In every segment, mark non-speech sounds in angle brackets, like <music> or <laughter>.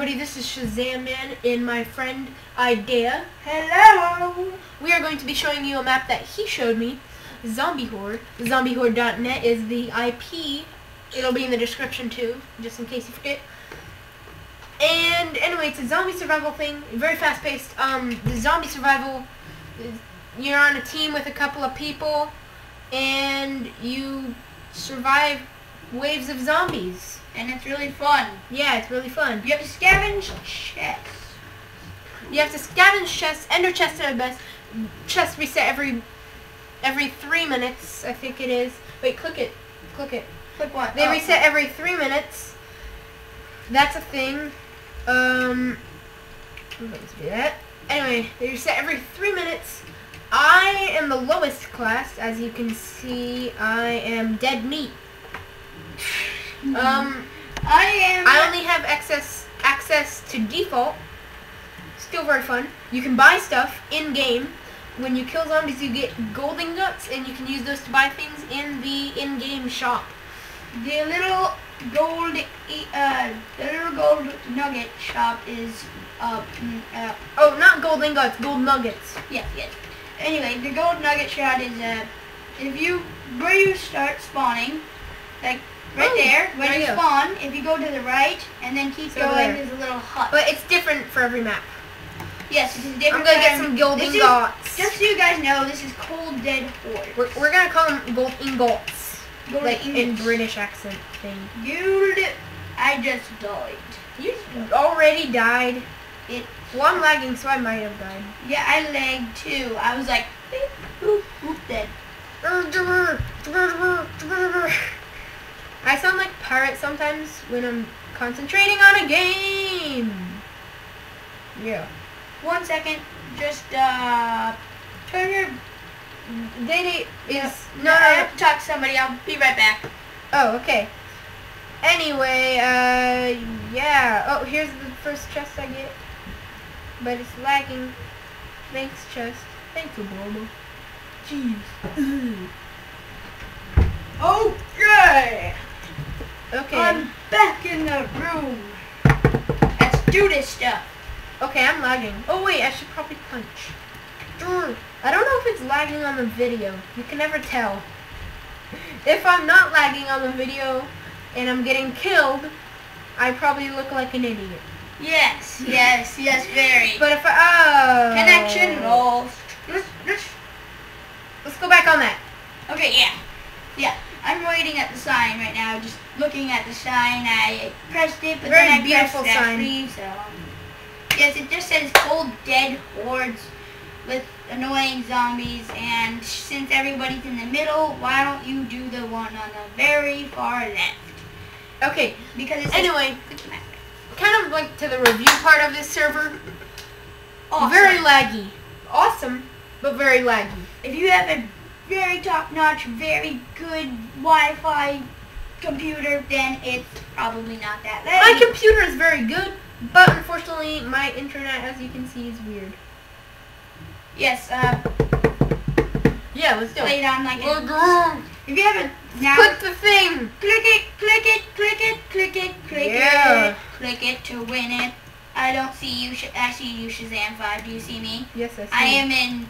everybody, this is Shazam Man and my friend Idaya. Hello! We are going to be showing you a map that he showed me, Zombie Horde. ZombieHorde.net is the IP. It'll be in the description too, just in case you forget. And anyway, it's a zombie survival thing, very fast paced. Um, the zombie survival, you're on a team with a couple of people, and you survive waves of zombies. And it's really fun. Yeah, it's really fun. You have to scavenge chests. You have to scavenge chests, ender chests at best. Chests reset every every three minutes, I think it is. Wait, click it. Click it. Click what? They Oh. reset every three minutes. That's a thing. Um, I'm going to do that. Anyway, they reset every three minutes. I am the lowest class, as you can see. I am dead meat. Um, I am. I only have access access to default. Still very fun. You can buy stuff in game. When you kill zombies, you get golden ingots, and you can use those to buy things in the in-game shop. the little gold, uh, the little gold nugget shop is, uh, uh, Oh, not gold ingots, gold nuggets. Yeah, yeah. Anyway, the gold nugget shop is, uh, if you, where you start spawning, like, right Oh, there, when there you you spawn, if you go to the right, and then keep So going, there. there's a little hut. But it's different for every map. yes, it's a I'm different gonna get some gold this is- ingots. Just so you guys know, this is Cold Dead Horde. We're, we're gonna call them gold ingots. Gold like in. British accent thing. Gold, I just died. You already died. It, Well, I'm lagging, so I might have died. yeah, I lagged too. I was like, beep, boop, boop, dead. I sound like pirate sometimes when I'm concentrating on a game. Yeah. One second, just, uh, turn your, Data is no, I no, have to talk to somebody. I'll be right back. Oh, okay. Anyway, uh, yeah. Oh, here's the first chest I get. But it's lagging. Thanks, chest. Thanks, Obama. Jeez. <laughs> Okay, Okay. I'm back in the room. Let's do this stuff. okay, I'm lagging. Oh, wait, I should probably punch. I don't know if it's lagging on the video. You can never tell. If I'm not lagging on the video and I'm getting killed, I probably look like an idiot. Yes, yes, yes, very. But if I... Oh. Connection lost. Let's, let's, Let's go back on that. okay, yeah. I'm waiting at the sign right now, just looking at the sign. I pressed it, but Very then I beautiful pressed sign. F3, so... Yes, it just says cold dead hordes with annoying zombies, and since everybody's in the middle, why don't you do the one on the very far left? Okay, Because it's anyway, kind of like to the review part of this server. awesome. Very laggy. Awesome, but very laggy. if you have a very top-notch, very good Wi-Fi computer, then it's probably not that bad. My computer is very good, but unfortunately my internet, as you can see, is weird. yes, uh, Yeah, let's do play it. on like a, if you have a now Click the thing. click it, click it, click it, click it, click Yeah. it, click it to win it. I don't see you. Sh- I see you, Shazam Five. Do you see me? Yes, I see. I am in.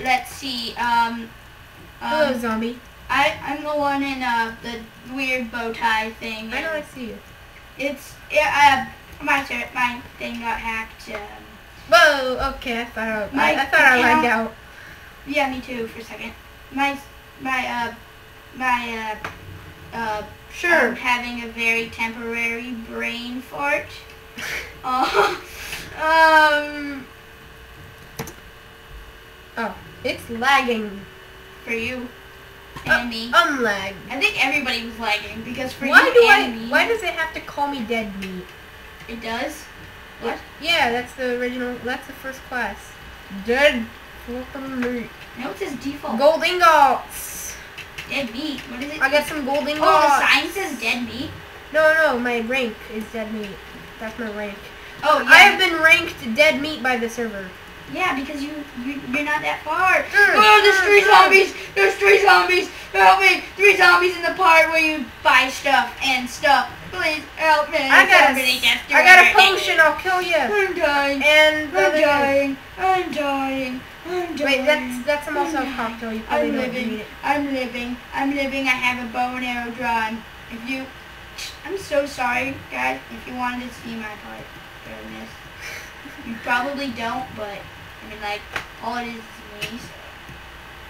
Let's see. Um. Hello, um, zombie. I I'm the one in uh the weird bow tie thing. I know I see you. It's yeah. Uh, my my thing got hacked. Um, Whoa. Okay, I thought I, My I, I thought I lagged out. yeah, me too. For a second. My my uh my uh uh. Sure. I'm having a very temporary brain fart. <laughs> Uh, Um. Oh, it's lagging. For you uh, and me. Unlag. I think everybody was lagging because for Why you do and I? me, Why does it have to call me dead meat? it does? What? Yeah, that's the original. That's the first class. Dead flippin' meat. No, it says default. Gold ingots. Dead meat. What is it? I got some gold ingots. Oh, the sign says dead meat. No, no, my rank is dead meat. That's my rank. Oh, yeah. I have been ranked dead meat by the server. Yeah, because you, you you're not that far. Mm, Oh, there's mm, three mm. zombies. There's three zombies. Help me. Three zombies in the part where you buy stuff and stuff. Please help me. I got a, Somebody do I got a potion I'll kill you. I'm dying. And I'm dying. I'm dying. I'm dying. Wait, that's that's a Molotov cocktail. You probably I'm living. need it. I'm living. I'm living. I have a bow and arrow drawn. If you, I'm so sorry, guys. If you wanted to see my part this, you probably don't. But I mean, like, all it is is me. So.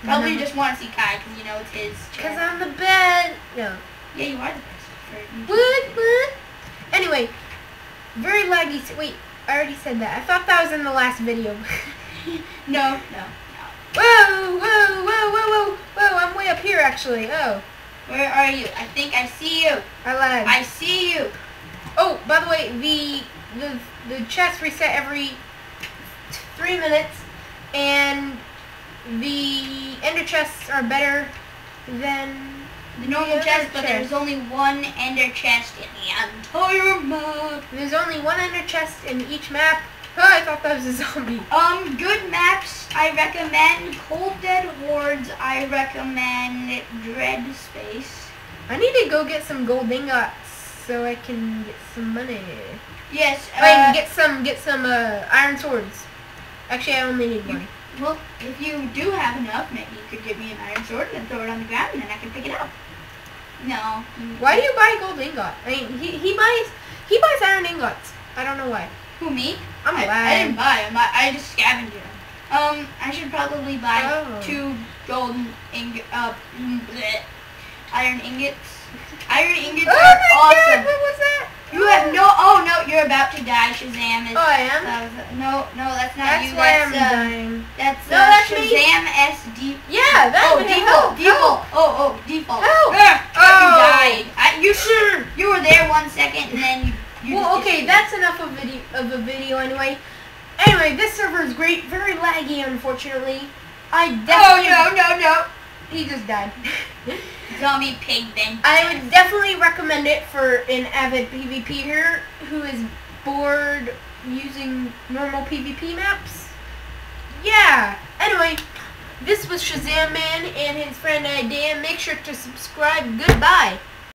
Probably Mhm. just want to see Kai because you know it's his. Cause. I'm the best. No. Yeah, you are the best. What? What? Anyway, very laggy. Wait, I already said that. I thought that was in the last video. <laughs> No, no, no. whoa, whoa, whoa, whoa, whoa, whoa! I'm way up here actually. Oh, Where are you? I think I see you. I lagged. I see you. Oh, by the way, the the the chest reset every three minutes, and the ender chests are better than The normal chest, other but there's only one ender chest in the entire map. there's only one ender chest in each map. Oh, I thought that was a zombie. Um, good maps. I recommend Cold Dead Hordes. I recommend Dread Space. I need to go get some gold ingots so I can get some money. Yes. I mean, Uh, get some get some uh, iron swords. Actually, I only need one. well, if you do have enough, maybe you could give me an iron sword and throw it on the ground, and then I can pick it up. No. Why do you buy gold ingot? I mean, he, he buys he buys iron ingots. I don't know why. Who me? I'm I, I didn't buy them. I, I just scavenged them. Um, I should probably buy Oh. two golden ing uh, bleh, iron ingots. Iron ingots Oh are awesome. god! What was that? You have no. Oh no, you're about to die. Shazam is. Oh, I am. uh, no, no, that's not That's you. why that's I'm uh, dying. that's No, uh, that's me. Shazam SD. Yeah, that's Oh, me. default, Help, default. Oh, oh, default. Help. Ah, Oh. You died. I, you <laughs> sure? You were there one second, and then you. you Well, okay, that's enough of video of a video anyway. Anyway, this server is great. Very laggy, unfortunately. I Oh definitely. no, no, no. He just died. <laughs> Zombie pig then. I would definitely recommend it for an avid PvPer who is bored using normal PvP maps. Yeah. Anyway, this was Shazam Man and his friend uh, Dan. Make sure to subscribe. Goodbye.